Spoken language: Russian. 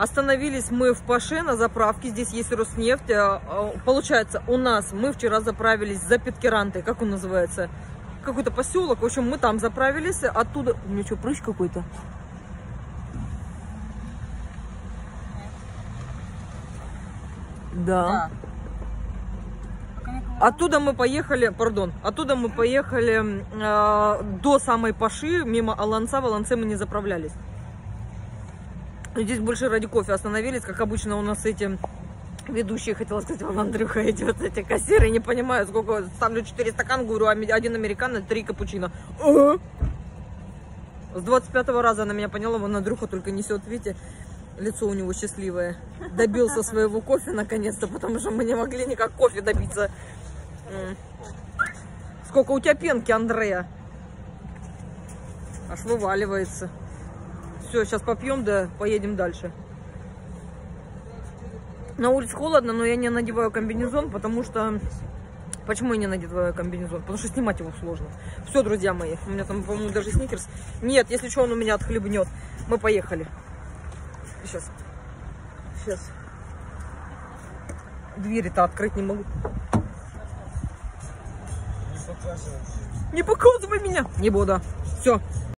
Остановились мы в Паше на заправке. Здесь есть Роснефть. Э, э, Получается, у нас мы вчера заправились за Петкерантой. Как он называется? Какой-то поселок. В общем, мы там заправились. Оттуда... У меня что, прыщ какой-то? Да. Оттуда мы поехали, пардон, оттуда мы поехали э, до самой Паши, мимо Аланца. В Аланце мы не заправлялись. Здесь больше ради кофе остановились, как обычно у нас эти ведущие, хотела сказать, вам Андрюха идет, эти кассиры, не понимаю, сколько, ставлю 4 стакана, говорю, «А один американо, 3 капучино. Ага. С 25 раза она меня поняла, вон Андрюха только несет, видите, лицо у него счастливое. Добился своего кофе наконец-то, потому что мы не могли никак кофе добиться. Сколько у тебя пенки, Андрея? Аж вываливается. Все, сейчас попьем, да поедем дальше. На улице холодно, но я не надеваю комбинезон, потому что... Почему я не надеваю комбинезон? Потому что снимать его сложно. Все, друзья мои, у меня там, по-моему, даже сникерс. Нет, если что, он у меня отхлебнет. Мы поехали. Сейчас. Сейчас. Двери-то открыть не могу. Не показывай меня. Не буду. Все.